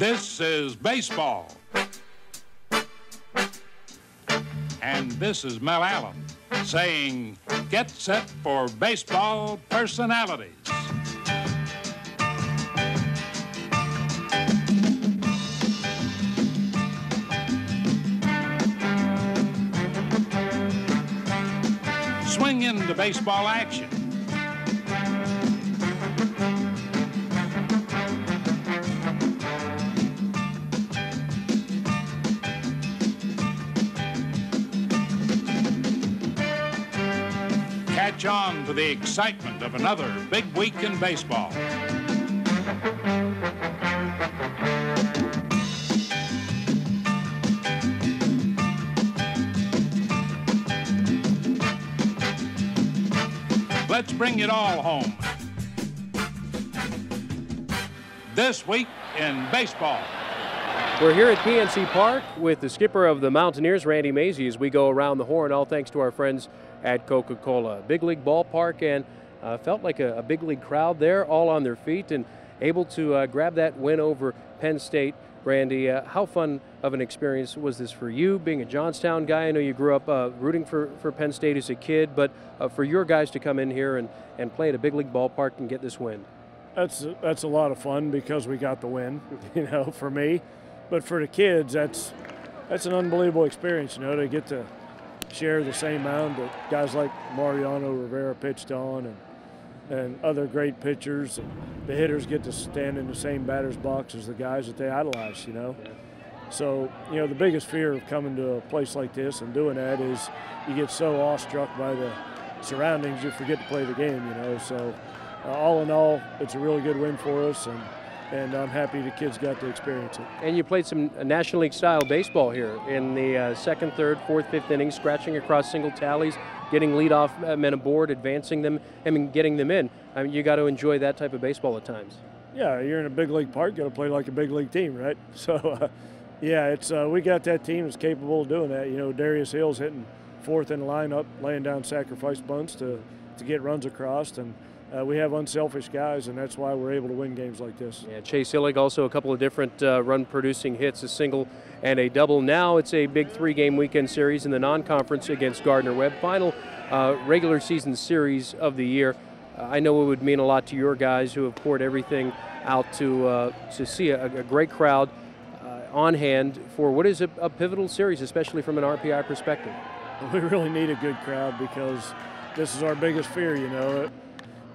This is baseball. And this is Mel Allen saying, Get set for baseball personalities. Swing into baseball action. Catch on to the excitement of another big week in baseball. Let's bring it all home. This week in baseball. We're here at PNC Park with the skipper of the Mountaineers, Randy Mazey, as we go around the horn, all thanks to our friends at Coca Cola. Big League Ballpark, and uh, felt like a, a, big league crowd there, all on their feet, and able to uh, grab that win over Penn State. Randy, uh, how fun of an experience was this for you, being a Johnstown guy? I know you grew up uh, rooting for, for Penn State as a kid, but uh, for your guys to come in here and, and play at a big league ballpark and get this win. That's that's a lot of fun because we got the win, you know, for me. But for the kids, that's that's an unbelievable experience, you know, to get to share the same mound that guys like Mariano Rivera pitched on and and other great pitchers. And the hitters get to stand in the same batter's box as the guys that they idolize, you know. So, you know, the biggest fear of coming to a place like this and doing that is you get so awestruck by the surroundings you forget to play the game, you know. So, uh, all in all, it's a really good win for us, and and I'm happy the kids got to experience it. And you played some National League style baseball here in the uh, second, third, fourth, fifth innings, scratching across single tallies, getting leadoff uh, men aboard, advancing them, I mean, getting them in. I mean, you got to enjoy that type of baseball at times. Yeah, you're in a big league park, got to play like a big league team, right? So, uh, yeah, it's uh, we got that team that's capable of doing that. You know, Darius Hill's hitting fourth in the lineup, laying down sacrifice bunts to to get runs across, and uh, we have unselfish guys, and that's why we're able to win games like this. Yeah, Chase Illig also a couple of different uh, run-producing hits, a single and a double. Now it's a big three-game weekend series in the non-conference against Gardner Webb. Final uh, regular season series of the year. Uh, I know it would mean a lot to your guys who have poured everything out to uh, to see a, a great crowd uh, on hand for what is a, a pivotal series, especially from an RPI perspective. We really need a good crowd because this is our biggest fear, you know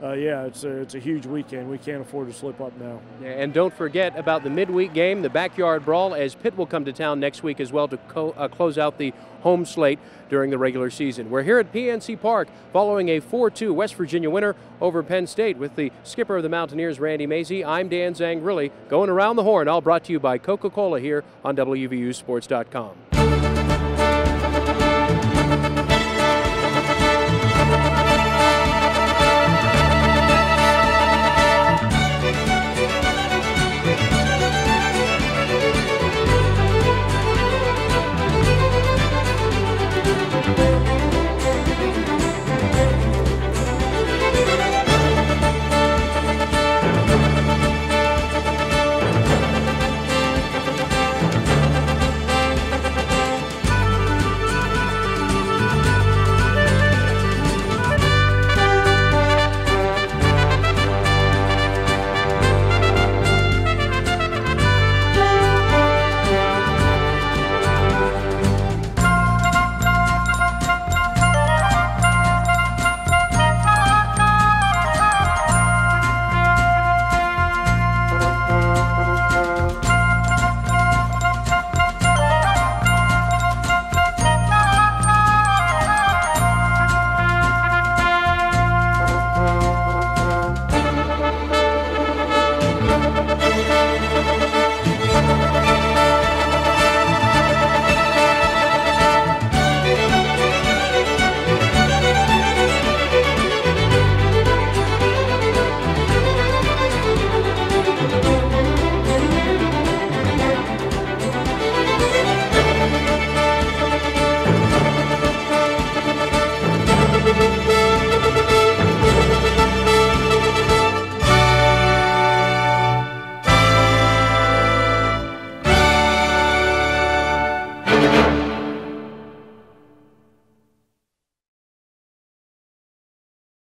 uh, yeah, it's a, it's a huge weekend. We can't afford to slip up now. Yeah, and don't forget about the midweek game, the backyard brawl, as Pitt will come to town next week as well to uh, close out the home slate during the regular season. We're here at PNC Park following a 4 2 West Virginia winner over Penn State with the skipper of the Mountaineers, Randy Mazey. I'm Dan Zangrilli, going around the horn, all brought to you by Coca Cola here on WVUSports.com.